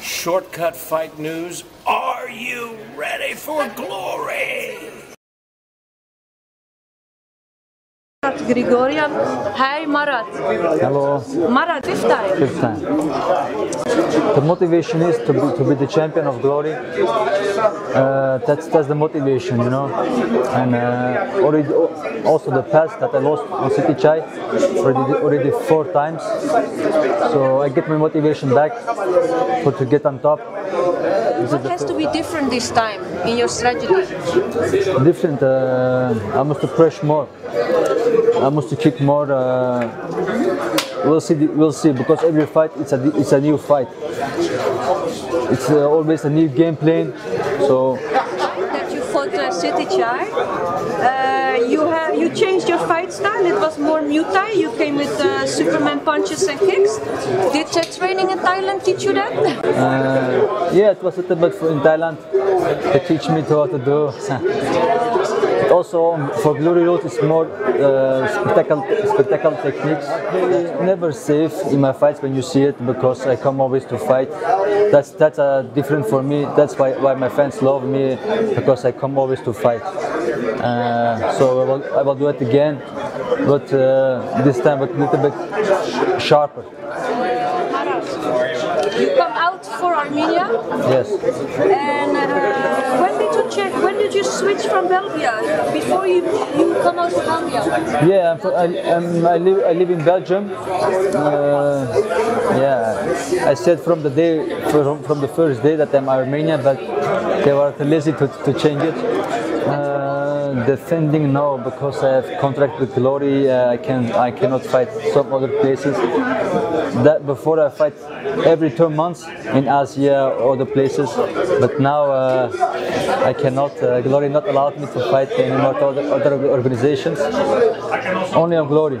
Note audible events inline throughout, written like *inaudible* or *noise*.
Shortcut Fight News. Are you ready for glory? Marat Grigorian. Hi Marat. Hello, Marat, fifth time. fifth time. The motivation is to be, to be the champion of glory. Uh, that's that's the motivation, you know. And uh, already also the past that I lost on Sittichai already already four times. So I get my motivation back for to get on top. This What has to be different this time in your strategy? different. Uh, I must to push more. I must to kick more. Uh, we'll see. We'll see. Because every fight, it's a it's a new fight. It's uh, always a new game plan. So That you fought uh, Sittichai. Uh, you have you changed your fight style. It was more Muay Thai. You came with uh, Superman punches and kicks. Did uh, training in Thailand teach you that? uh, yeah, it was a little bit in Thailand. They teach me to how to do. *laughs* But also for Glory Road, it's more uh, spectacle, spectacle techniques. Never safe in my fights when you see it because I come always to fight. That's that's uh, different for me. That's why, why my fans love me because I come always to fight. Uh, so I will, I will do it again, but uh, this time a little bit sharper. You come out for Armenia. Yes. And uh, when did you check? When did you switch from Belgium? Before you you come out for Belgium? Yeah, I'm, fr- I, I'm, I live I live in Belgium. Uh, yeah, I said from the day from, from the first day that I'm Armenian, but they were too lazy to, to change it. Uh, defending no, because I have contract with Glory. Uh, I can I cannot fight some other places. That before I fight every two months in Asia or other places, but now uh, I cannot. Uh, Glory not allowed me to fight anymore to other, other organizations. Only on Glory.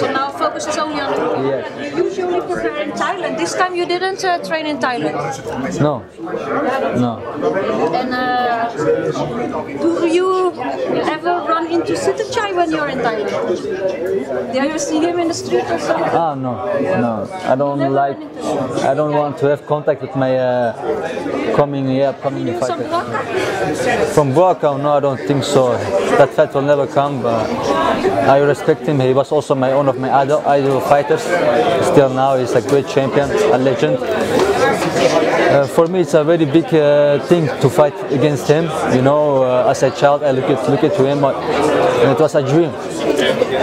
So now focus is only on. Yes. You usually prepare in Thailand. This time you didn't uh, train in Thailand. No. No. And uh, do you ever run into Sittichai when you're in Thailand? Do you see him in the street or something? Ah no. No. I don't like. I don't want to have contact with my uh, coming yeah coming fighter. From Buakaw, no, I don't think so. That fight will never come. But I respect him. He was also my one of my idol, idol fighters. Still now, he's a great champion, a legend. Uh, for me, it's a very big uh, thing to fight against him. You know, uh, as a child, I look at look at him, uh, and it was a dream.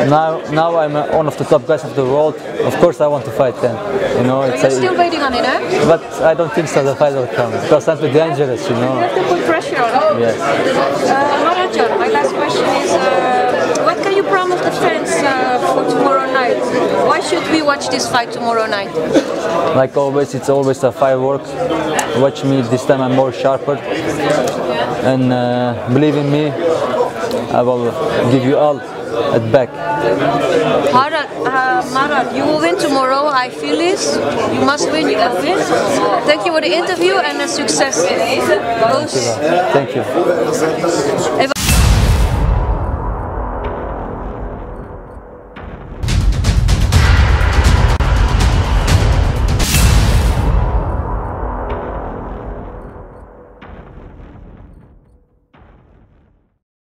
Now, now I'm uh, one of the top guys of the world. Of course, I want to fight him. You know, it's you're still a, waiting on it, huh? but I don't think so. The fight will come because that's dangerous. You know. You have to put pressure on. Yes. Uh, Marajan, my last question is, uh, what can you promise the fans uh, for tomorrow night? Why should we watch this fight tomorrow night? Like always, it's always a firework. Watch me this time. I'm more sharper, and uh, believe in me, I will give you all at back. Marat, uh, Marat, you will win tomorrow. I feel this. You must win. You can win. Thank you for the interview and the success. Both. Thank you.